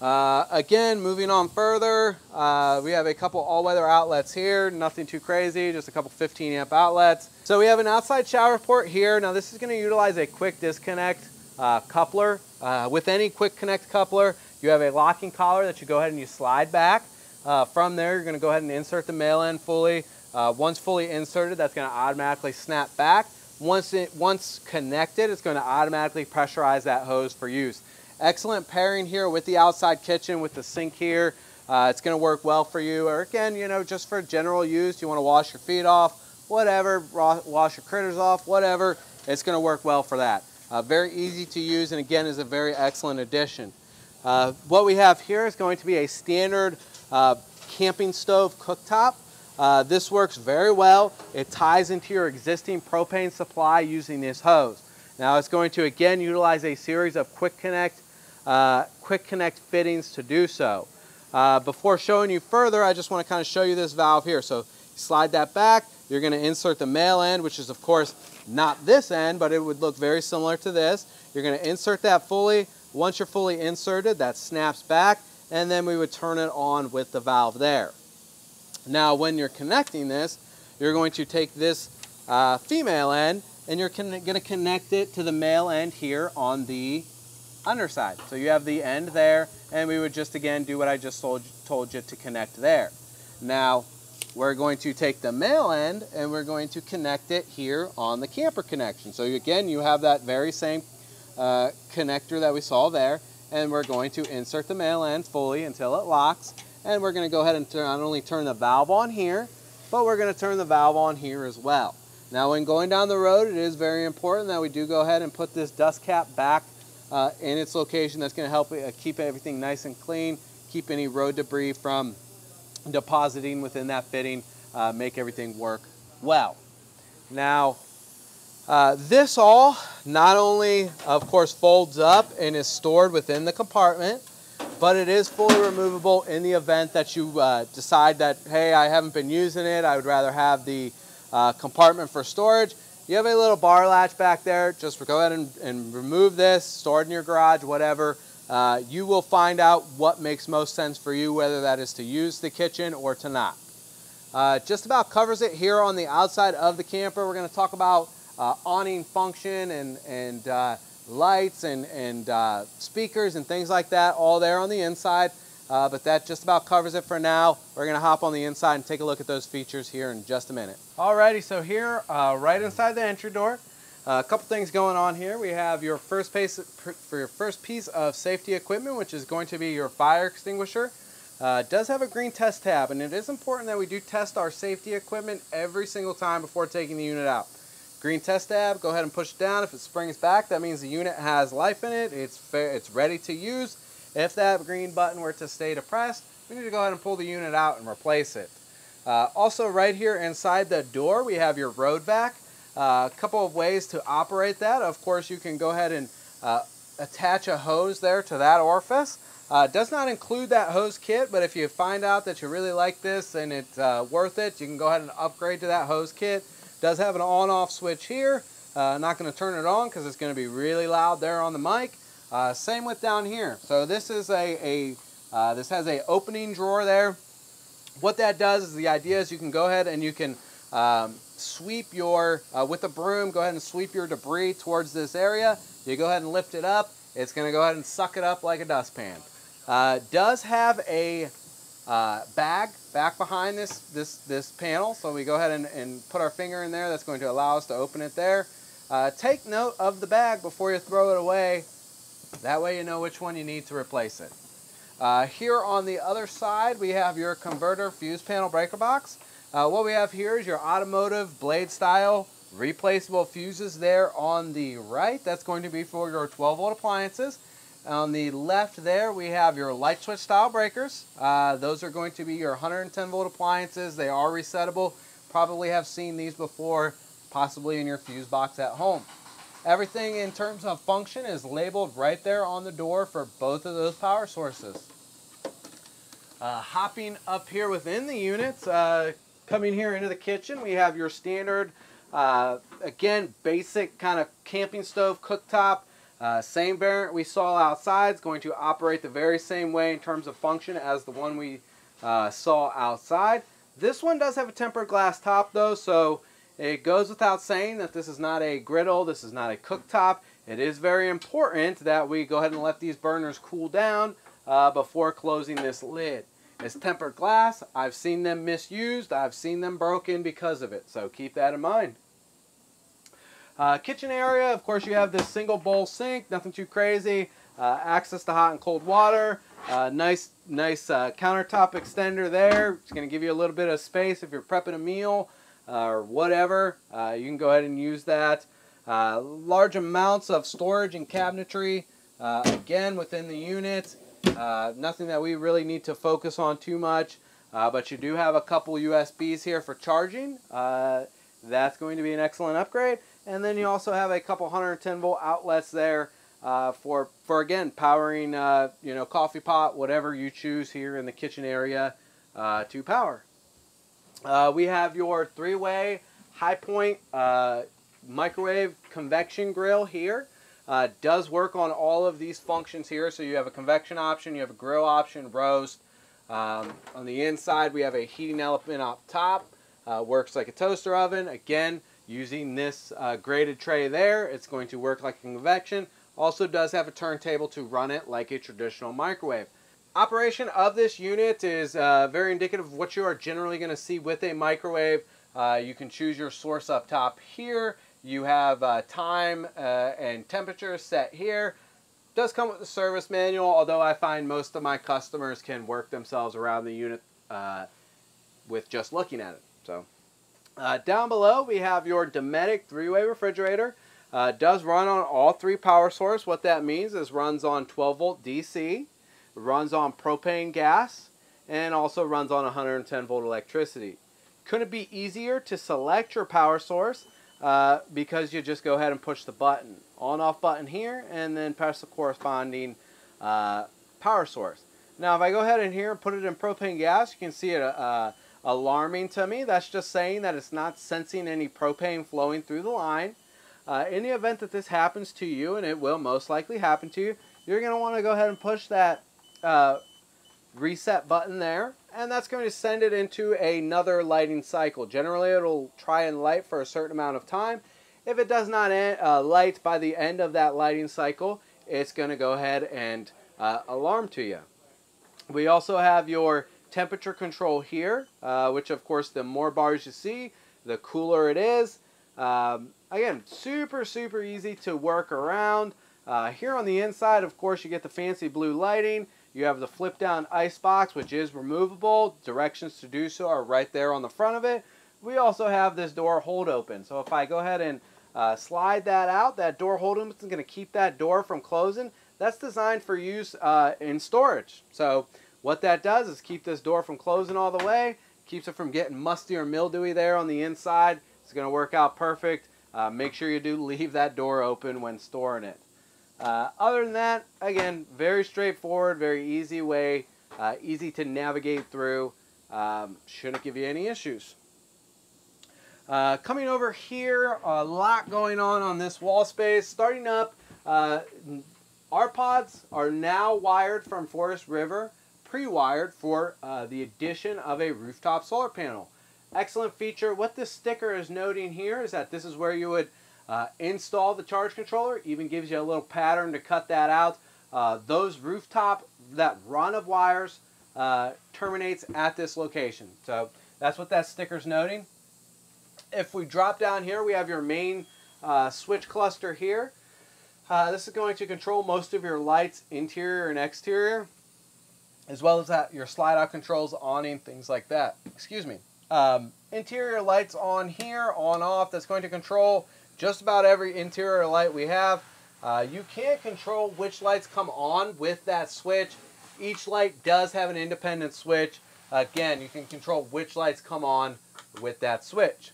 Uh, again, moving on further, uh, we have a couple all-weather outlets here, nothing too crazy, just a couple 15 amp outlets. So we have an outside shower port here. Now this is going to utilize a quick disconnect uh, coupler. Uh, with any quick connect coupler, you have a locking collar that you go ahead and you slide back. Uh, from there, you're going to go ahead and insert the male end fully. Uh, once fully inserted, that's going to automatically snap back. Once, it, once connected, it's going to automatically pressurize that hose for use. Excellent pairing here with the outside kitchen with the sink here. Uh, it's going to work well for you. Or again, you know, just for general use, you want to wash your feet off, whatever, wash your critters off, whatever. It's going to work well for that. Uh, very easy to use and again is a very excellent addition. Uh, what we have here is going to be a standard uh, camping stove cooktop. Uh, this works very well. It ties into your existing propane supply using this hose. Now it's going to again utilize a series of quick connect uh, quick connect fittings to do so. Uh, before showing you further, I just want to kind of show you this valve here. So slide that back, you're going to insert the male end, which is of course not this end, but it would look very similar to this. You're going to insert that fully. Once you're fully inserted, that snaps back, and then we would turn it on with the valve there. Now, when you're connecting this, you're going to take this uh, female end, and you're going to connect it to the male end here on the underside. So you have the end there, and we would just again do what I just told, told you to connect there. Now, we're going to take the male end and we're going to connect it here on the camper connection. So again, you have that very same uh, connector that we saw there, and we're going to insert the male end fully until it locks, and we're going to go ahead and turn, not only turn the valve on here, but we're going to turn the valve on here as well. Now when going down the road, it is very important that we do go ahead and put this dust cap back uh, in its location. That's going to help uh, keep everything nice and clean, keep any road debris from depositing within that fitting, uh, make everything work well. Now, uh, this all not only, of course, folds up and is stored within the compartment, but it is fully removable in the event that you uh, decide that, hey, I haven't been using it, I would rather have the uh, compartment for storage. You have a little bar latch back there. Just go ahead and, and remove this, store it in your garage, whatever. Uh, you will find out what makes most sense for you, whether that is to use the kitchen or to not. Uh, just about covers it here on the outside of the camper. We're going to talk about uh, awning function and, and uh, lights and, and uh, speakers and things like that all there on the inside. But that just about covers it for now. We're going to hop on the inside and take a look at those features here in just a minute. Alrighty, so here, right inside the entry door, a couple things going on here. We have your first piece for your first piece of safety equipment, which is going to be your fire extinguisher. Uh, does have a green test tab, and it is important that we do test our safety equipment every single time before taking the unit out. Green test tab, go ahead and push it down. If it springs back, that means the unit has life in it. It's, it's ready to use. If that green button were to stay depressed, we need to go ahead and pull the unit out and replace it. Uh, also right here inside the door we have your road vac. Uh, a couple of ways to operate that. Of course you can go ahead and uh, attach a hose there to that orifice. Uh, does not include that hose kit, but if you find out that you really like this and it's uh, worth it, you can go ahead and upgrade to that hose kit. Does have an on-off switch here. Uh, not going to turn it on because it's going to be really loud there on the mic. Uh, same with down here. So this is a, a uh, this has a opening drawer there. What that does is the idea is you can go ahead and you can um, sweep your, uh, with a broom, go ahead and sweep your debris towards this area. You go ahead and lift it up. It's going to go ahead and suck it up like a dustpan. Uh, does have a uh, bag back behind this, this, this panel. So we go ahead and, and put our finger in there. That's going to allow us to open it there. Uh, take note of the bag before you throw it away. That way you know which one you need to replace it. Uh, here on the other side, we have your converter fuse panel breaker box. Uh, what we have here is your automotive blade style replaceable fuses there on the right. That's going to be for your 12 volt appliances. On the left there, we have your light switch style breakers. Uh, those are going to be your 110 volt appliances. They are resettable. Probably have seen these before, possibly in your fuse box at home. Everything in terms of function is labeled right there on the door for both of those power sources. Uh, hopping up here within the units, uh, coming here into the kitchen, we have your standard, uh, again, basic kind of camping stove cooktop. Uh, same variant we saw outside is going to operate the very same way in terms of function as the one we uh, saw outside. This one does have a tempered glass top though, so it goes without saying that this is not a griddle, this is not a cooktop. It is very important that we go ahead and let these burners cool down uh, before closing this lid. It's tempered glass. I've seen them misused. I've seen them broken because of it. So keep that in mind. Uh, kitchen area, of course, you have this single bowl sink. Nothing too crazy. Uh, access to hot and cold water. Uh, nice, nice uh, countertop extender there. It's going to give you a little bit of space if you're prepping a meal uh, or whatever. Uh, you can go ahead and use that. large amounts of storage and cabinetry. again, within the unit. Uh, nothing that we really need to focus on too much, uh, but you do have a couple USBs here for charging. Uh, that's going to be an excellent upgrade. And then you also have a couple 110 volt outlets there uh, for, for again, powering, uh, you know, coffee pot, whatever you choose here in the kitchen area to power. we have your three-way high point microwave convection grill here. Uh, does work on all of these functions here. So you have a convection option, you have a grill option, roast. Um, on the inside, we have a heating element up top. Uh, works like a toaster oven. Again, using this uh, graded tray there, it's going to work like a convection. Also does have a turntable to run it like a traditional microwave. Operation of this unit is uh, very indicative of what you are generally going to see with a microwave. Uh, you can choose your source up top here you have uh, time uh, and temperature set here. Does come with the service manual, although I find most of my customers can work themselves around the unit uh, with just looking at it. So uh, down below we have your Dometic three-way refrigerator. Uh, does run on all three power source. What that means is runs on 12 volt DC, runs on propane gas, and also runs on 110 volt electricity. Couldn't it be easier to select your power source uh, because you just go ahead and push the button, on off button here, and then press the corresponding uh, power source. Now if I go ahead and here and put it in propane gas, you can see it uh, alarming to me. That's just saying that it's not sensing any propane flowing through the line. Uh, in the event that this happens to you, and it will most likely happen to you, you're going to want to go ahead and push that uh, reset button there and that's going to send it into another lighting cycle. Generally, it'll try and light for a certain amount of time. If it does not end, uh, light by the end of that lighting cycle, it's going to go ahead and uh, alarm to you. We also have your temperature control here, uh, which of course the more bars you see, the cooler it is. Um, again, super, super easy to work around. Uh, here on the inside, of course, you get the fancy blue lighting. You have the flip down ice box, which is removable. Directions to do so are right there on the front of it. We also have this door hold open. So if I go ahead and uh, slide that out, that door hold open is going to keep that door from closing. That's designed for use uh, in storage. So what that does is keep this door from closing all the way, keeps it from getting musty or mildewy there on the inside. It's going to work out perfect. Uh, make sure you do leave that door open when storing it. Uh, other than that, again, very straightforward, very easy way, uh, easy to navigate through. Um, shouldn't give you any issues. Uh, coming over here, a lot going on on this wall space. Starting up, uh, R Pods are now wired from Forest River, pre-wired for uh, the addition of a rooftop solar panel. Excellent feature. What this sticker is noting here is that this is where you would uh, install the charge controller, even gives you a little pattern to cut that out. Uh, those rooftop, that run of wires uh, terminates at this location. So that's what that sticker's noting. If we drop down here, we have your main uh, switch cluster here. Uh, this is going to control most of your lights, interior and exterior, as well as that your slide out controls, awning, things like that. Excuse me. Um, interior lights on here, on off. That's going to control just about every interior light we have. Uh, you can't control which lights come on with that switch. Each light does have an independent switch. Again, you can control which lights come on with that switch.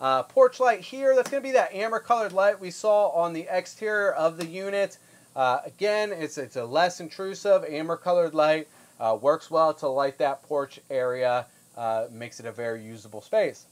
Uh, porch light here, that's going to be that amber colored light we saw on the exterior of the unit. Uh, again, it's, it's a less intrusive amber colored light. Uh, works well to light that porch area, uh, makes it a very usable space.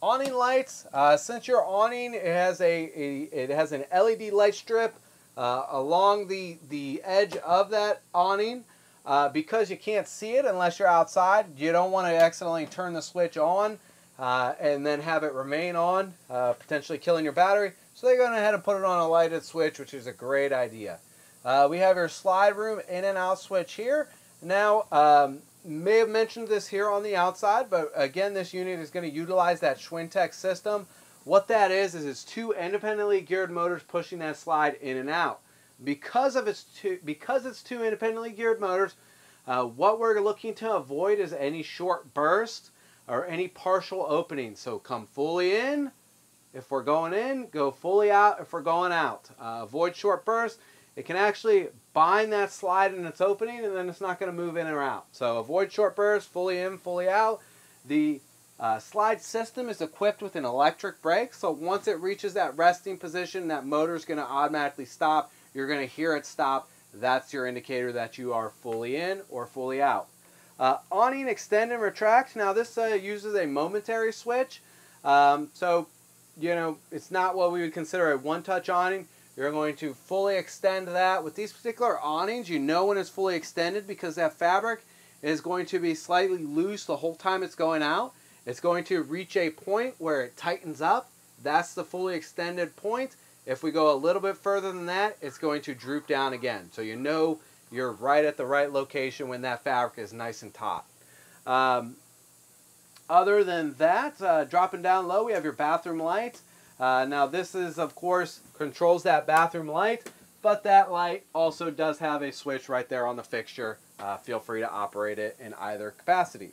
Awning lights, uh, since your awning it has a, a, it has an LED light strip uh, along the, the edge of that awning. Uh, because you can't see it unless you're outside, you don't want to accidentally turn the switch on uh, and then have it remain on, uh, potentially killing your battery. So they go ahead and put it on a lighted switch, which is a great idea. Uh, we have your slide room in and out switch here. Now, um, may have mentioned this here on the outside, but again, this unit is going to utilize that Schwintek system. What that is, is it's two independently geared motors pushing that slide in and out. Because of its two, because it's two independently geared motors, uh, what we're looking to avoid is any short burst or any partial opening. So come fully in if we're going in, go fully out if we're going out. Uh, avoid short bursts. It can actually bind that slide in its opening and then it's not going to move in or out. So avoid short bursts, fully in, fully out. The uh, slide system is equipped with an electric brake, so once it reaches that resting position, that motor is going to automatically stop. You're going to hear it stop. That's your indicator that you are fully in or fully out. Uh, awning extend and retract. Now this uh, uses a momentary switch. Um, so, you know, it's not what we would consider a one-touch awning. You're going to fully extend that. With these particular awnings, you know when it's fully extended because that fabric is going to be slightly loose the whole time it's going out. It's going to reach a point where it tightens up. That's the fully extended point. If we go a little bit further than that, it's going to droop down again. So you know you're right at the right location when that fabric is nice and taut. Um, other than that, uh, dropping down low, we have your bathroom light. Uh, now this is, of course, controls that bathroom light, but that light also does have a switch right there on the fixture. Uh, feel free to operate it in either capacity.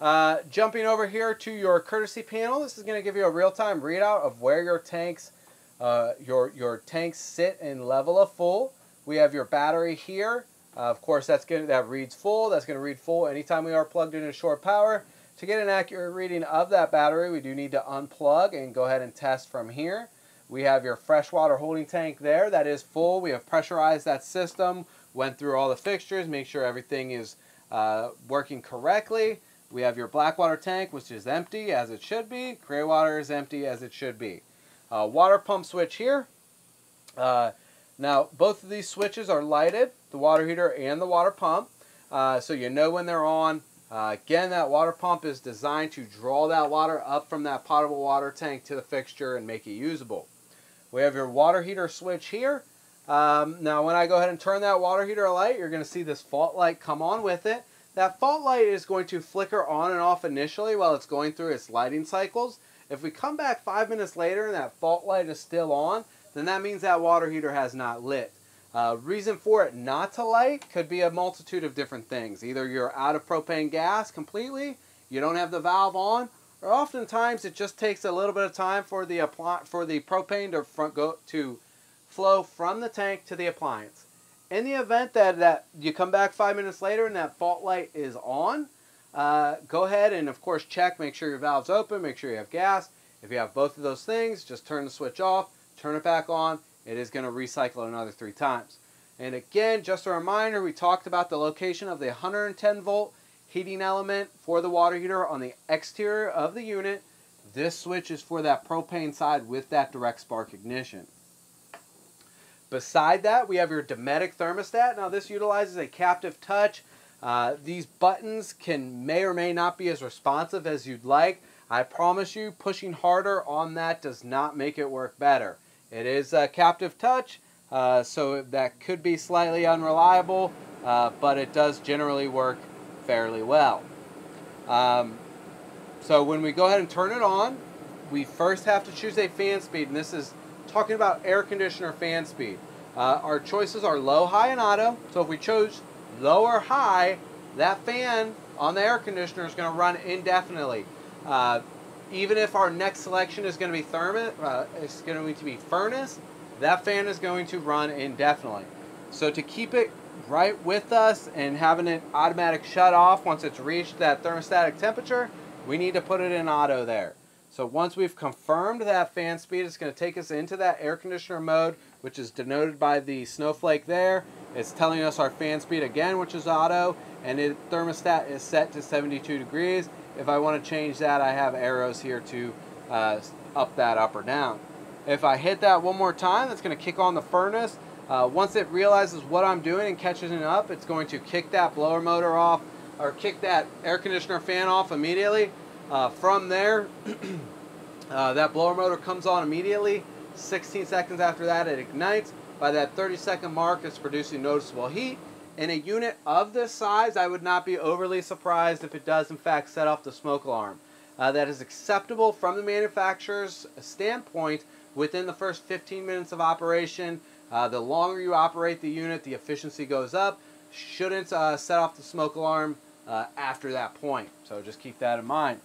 Uh, jumping over here to your courtesy panel, this is going to give you a real-time readout of where your tanks, uh, your, your tanks sit in level of full. We have your battery here. Uh, of course, that's gonna, that reads full. That's going to read full anytime we are plugged into short power. To get an accurate reading of that battery, we do need to unplug and go ahead and test from here. We have your freshwater holding tank there. That is full. We have pressurized that system, went through all the fixtures, make sure everything is uh, working correctly. We have your blackwater tank, which is empty as it should be. Gray water is empty as it should be. Uh, water pump switch here. Uh, now, both of these switches are lighted, the water heater and the water pump, uh, so you know when they're on. Uh, again, that water pump is designed to draw that water up from that potable water tank to the fixture and make it usable. We have your water heater switch here. Um, now, when I go ahead and turn that water heater light, you're going to see this fault light come on with it. That fault light is going to flicker on and off initially while it's going through its lighting cycles. If we come back five minutes later and that fault light is still on, then that means that water heater has not lit. Uh, reason for it not to light could be a multitude of different things. Either you're out of propane gas completely, you don't have the valve on, oftentimes it just takes a little bit of time for the for the propane to front go to flow from the tank to the appliance. In the event that, that you come back five minutes later and that fault light is on, uh, go ahead and of course check, make sure your valve's open, make sure you have gas. If you have both of those things, just turn the switch off, turn it back on, it is going to recycle another three times. And again, just a reminder, we talked about the location of the 110 volt heating element for the water heater on the exterior of the unit. This switch is for that propane side with that direct spark ignition. Beside that, we have your Dometic thermostat. Now this utilizes a captive touch. Uh, these buttons can may or may not be as responsive as you'd like. I promise you, pushing harder on that does not make it work better. It is a captive touch, uh, so that could be slightly unreliable, uh, but it does generally work fairly well. Um, so when we go ahead and turn it on, we first have to choose a fan speed, and this is talking about air conditioner fan speed. Uh, our choices are low, high, and auto. So if we chose low or high, that fan on the air conditioner is going to run indefinitely. Uh, even if our next selection is going to be thermos, uh, it's going to be furnace, that fan is going to run indefinitely. So to keep it right with us and having it automatic shut off once it's reached that thermostatic temperature, we need to put it in auto there. So once we've confirmed that fan speed, it's going to take us into that air conditioner mode, which is denoted by the snowflake there. It's telling us our fan speed again, which is auto, and it thermostat is set to 72 degrees. If I want to change that, I have arrows here to uh, up that up or down. If I hit that one more time, that's going to kick on the furnace. Uh, once it realizes what I'm doing and catches it up, it's going to kick that blower motor off or kick that air conditioner fan off immediately. Uh, from there, uh, that blower motor comes on immediately. 16 seconds after that, it ignites. By that 30 second mark, it's producing noticeable heat. In a unit of this size, I would not be overly surprised if it does in fact set off the smoke alarm. Uh, that is acceptable from the manufacturer's standpoint within the first 15 minutes of operation. Uh, the longer you operate the unit, the efficiency goes up. Shouldn't uh, set off the smoke alarm uh, after that point. So just keep that in mind.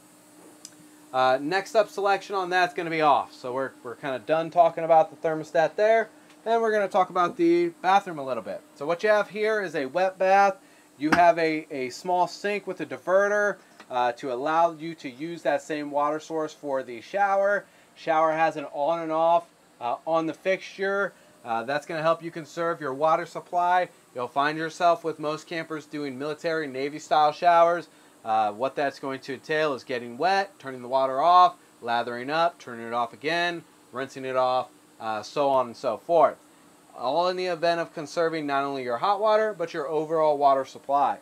Uh, next up selection on that is going to be off. So we're, we're kind of done talking about the thermostat there. And we're going to talk about the bathroom a little bit. So what you have here is a wet bath. You have a, a small sink with a diverter uh, to allow you to use that same water source for the shower. Shower has an on and off uh, on the fixture. Uh, that's going to help you conserve your water supply. You'll find yourself with most campers doing military Navy style showers. Uh, what that's going to entail is getting wet, turning the water off, lathering up, turning it off again, rinsing it off, uh, so on and so forth. All in the event of conserving not only your hot water, but your overall water supply.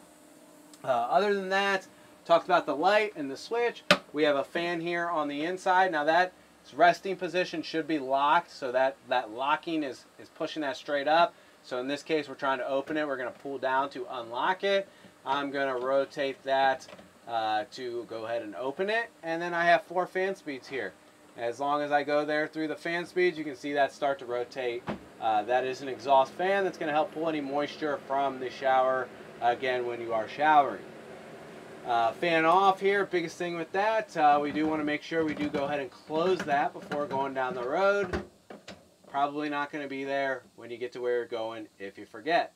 Uh, other than that, talked about the light and the switch. We have a fan here on the inside. Now that resting position should be locked, so that, that locking is, is pushing that straight up. So in this case, we're trying to open it. We're going to pull down to unlock it. I'm going to rotate that uh, to go ahead and open it. And then I have four fan speeds here. As long as I go there through the fan speeds, you can see that start to rotate. Uh, that is an exhaust fan that's going to help pull any moisture from the shower, again, when you are showering. Uh, fan off here, biggest thing with that, uh, we do want to make sure we do go ahead and close that before going down the road. Probably not going to be there when you get to where you're going if you forget.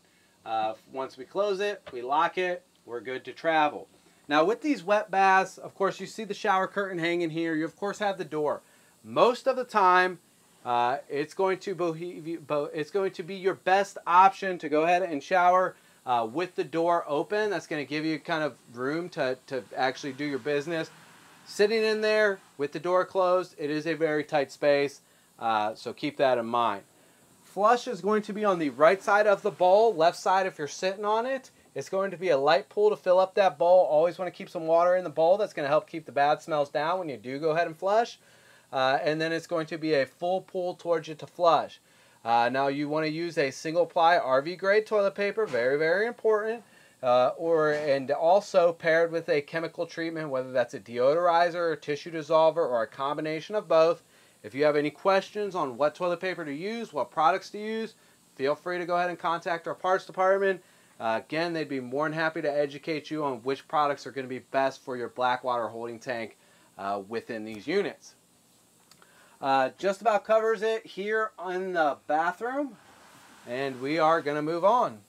Uh, once we close it, we lock it, we're good to travel. Now with these wet baths, of course you see the shower curtain hanging here. You of course have the door. Most of the time, uh, it's going to be it's going to be your best option to go ahead and shower uh, with the door open. That's going to give you kind of room to, to actually do your business. Sitting in there with the door closed, it is a very tight space, uh, so keep that in mind. Flush is going to be on the right side of the bowl, left side if you're sitting on it. It's going to be a light pull to fill up that bowl. Always want to keep some water in the bowl. That's going to help keep the bad smells down when you do go ahead and flush. Uh, and then it's going to be a full pull towards you to flush. Uh, now you want to use a single ply RV grade toilet paper, very, very important. Uh, or and also paired with a chemical treatment, whether that's a deodorizer, a tissue dissolver, or a combination of both. If you have any questions on what toilet paper to use, what products to use, feel free to go ahead and contact our parts department. Uh, again, they'd be more than happy to educate you on which products are going to be best for your black water holding tank uh, within these units. Uh, just about covers it here in the bathroom. And we are going to move on.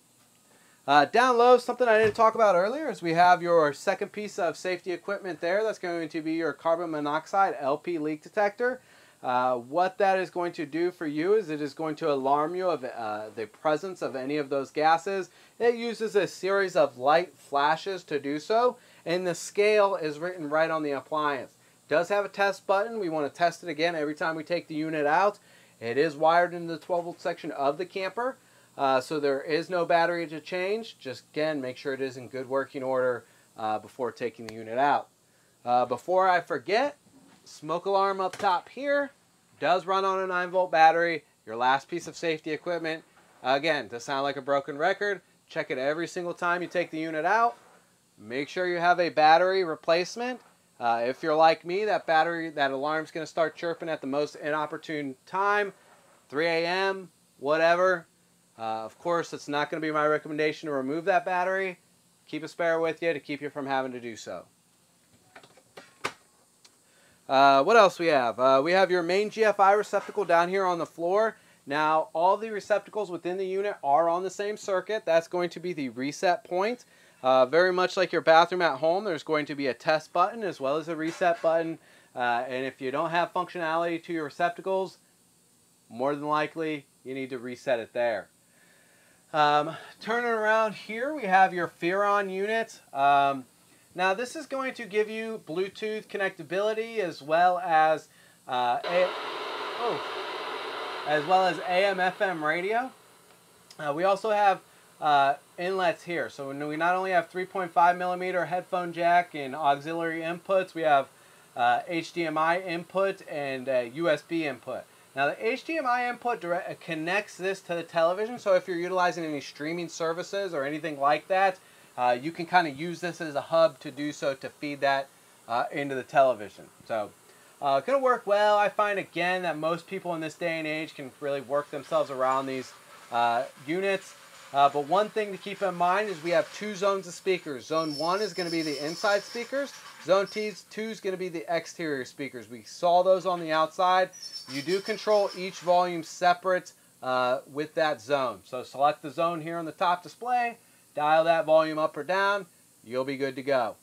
Uh, down low, something I didn't talk about earlier is we have your second piece of safety equipment there. That's going to be your carbon monoxide LP leak detector. Uh, what that is going to do for you is it is going to alarm you of uh, the presence of any of those gases. It uses a series of light flashes to do so, and the scale is written right on the appliance does have a test button. We want to test it again every time we take the unit out. It is wired into the 12 volt section of the camper, uh, so there is no battery to change. Just again, make sure it is in good working order uh, before taking the unit out. Uh, before I forget, smoke alarm up top here does run on a 9 volt battery. Your last piece of safety equipment. Again, to sound like a broken record, check it every single time you take the unit out. Make sure you have a battery replacement uh, if you're like me, that battery, that alarm's going to start chirping at the most inopportune time. 3 a.m., whatever. Uh, of course, it's not going to be my recommendation to remove that battery. Keep a spare with you to keep you from having to do so. Uh, what else we have? Uh, we have your main GFI receptacle down here on the floor. Now, all the receptacles within the unit are on the same circuit. That's going to be the reset point. Uh, very much like your bathroom at home, there's going to be a test button as well as a reset button. Uh, and if you don't have functionality to your receptacles, more than likely you need to reset it there. Um, turning around here, we have your Furrion unit. Um, now this is going to give you Bluetooth connectability as well as uh, a oh, as well as AM FM radio. Uh, we also have uh, inlets here. So we not only have 3.5 millimeter headphone jack and auxiliary inputs, we have HDMI uh, input and USB input. Now the HDMI input direct, uh, connects this to the television, so if you're utilizing any streaming services or anything like that, uh, you can kind of use this as a hub to do so to feed that uh, into the television. So uh, going to work well. I find again that most people in this day and age can really work themselves around these uh, units. Uh, but one thing to keep in mind is we have two zones of speakers. Zone 1 is going to be the inside speakers. Zone 2 is going to be the exterior speakers. We saw those on the outside. You do control each volume separate uh, with that zone. So select the zone here on the top display, dial that volume up or down, you'll be good to go.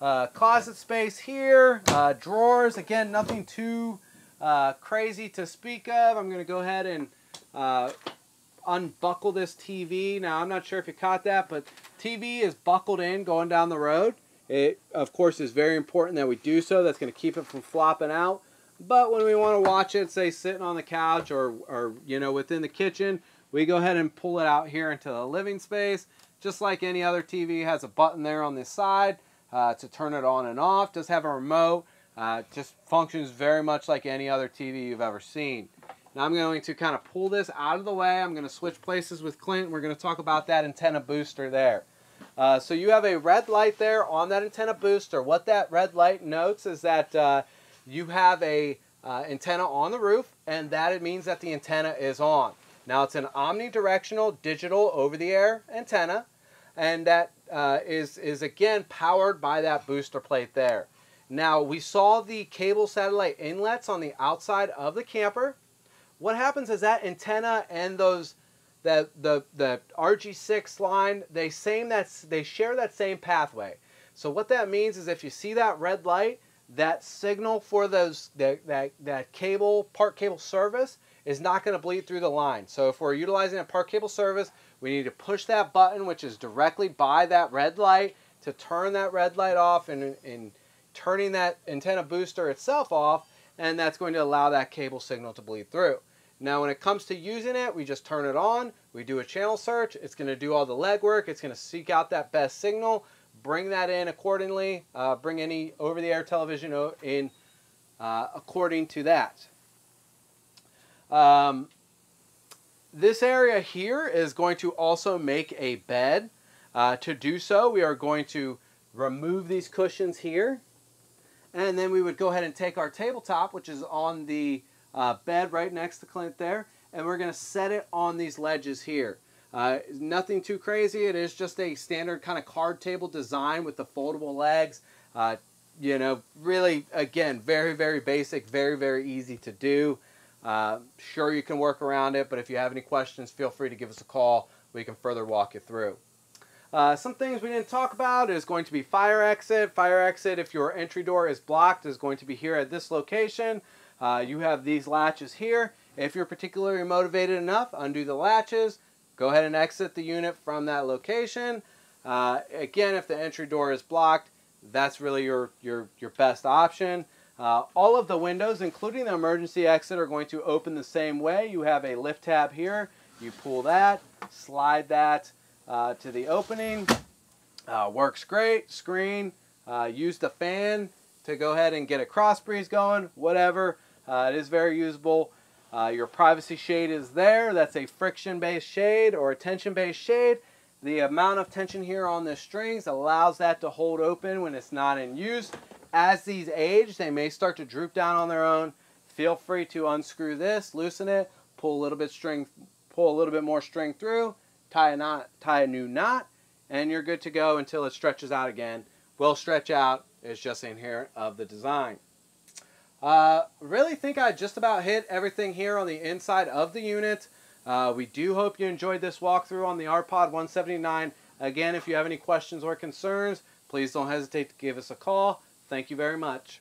Uh, closet space here, uh, drawers, again, nothing too uh, crazy to speak of. I'm going to go ahead and uh, unbuckle this TV. Now, I'm not sure if you caught that, but TV is buckled in going down the road. It, of course, is very important that we do so. That's going to keep it from flopping out. But when we want to watch it, say sitting on the couch or, or, you know, within the kitchen, we go ahead and pull it out here into the living space. Just like any other TV, has a button there on this side uh, to turn it on and off. Does have a remote. Uh, just functions very much like any other TV you've ever seen. Now I'm going to kind of pull this out of the way. I'm going to switch places with Clint. We're going to talk about that antenna booster there. Uh, so you have a red light there on that antenna booster. What that red light notes is that uh, you have a uh, antenna on the roof and that it means that the antenna is on. Now it's an omnidirectional digital over-the-air antenna and that uh, is is again powered by that booster plate there. Now we saw the cable satellite inlets on the outside of the camper what happens is that antenna and those the the the RG6 line they same that they share that same pathway. So what that means is if you see that red light, that signal for those that that, that cable part cable service is not going to bleed through the line. So if we're utilizing a part cable service, we need to push that button which is directly by that red light to turn that red light off and, and turning that antenna booster itself off and that's going to allow that cable signal to bleed through. Now when it comes to using it, we just turn it on, we do a channel search, it's going to do all the legwork, it's going to seek out that best signal, bring that in accordingly, uh, bring any over-the-air television in uh, according to that. Um, this area here is going to also make a bed. Uh, to do so, we are going to remove these cushions here. And then we would go ahead and take our tabletop, which is on the uh, bed right next to Clint there, and we're going to set it on these ledges here. Uh, nothing too crazy. It is just a standard kind of card table design with the foldable legs. Uh, you know, really, again, very, very basic, very, very easy to do. Uh, sure, you can work around it, but if you have any questions, feel free to give us a call. We can further walk you through. Uh, some things we didn't talk about is going to be fire exit. Fire exit, if your entry door is blocked, is going to be here at this location. Uh, you have these latches here. If you're particularly motivated enough, undo the latches, go ahead and exit the unit from that location. Uh, again, if the entry door is blocked, that's really your, your, your best option. Uh, all of the windows, including the emergency exit, are going to open the same way. You have a lift tab here. You pull that, slide that uh, to the opening. Uh, works great. Screen. Uh, use the fan to go ahead and get a cross breeze going, whatever. Uh, it is very usable. Uh, your privacy shade is there. That's a friction-based shade or a tension-based shade. The amount of tension here on the strings allows that to hold open when it's not in use. As these age, they may start to droop down on their own. Feel free to unscrew this, loosen it, pull a little bit string, pull a little bit more string through, tie a knot, tie a new knot, and you're good to go until it stretches out again. Will stretch out is just inherent of the design. Uh, really think I just about hit everything here on the inside of the unit. Uh, we do hope you enjoyed this walkthrough on the R Pod 179. Again, if you have any questions or concerns, please don't hesitate to give us a call. Thank you very much.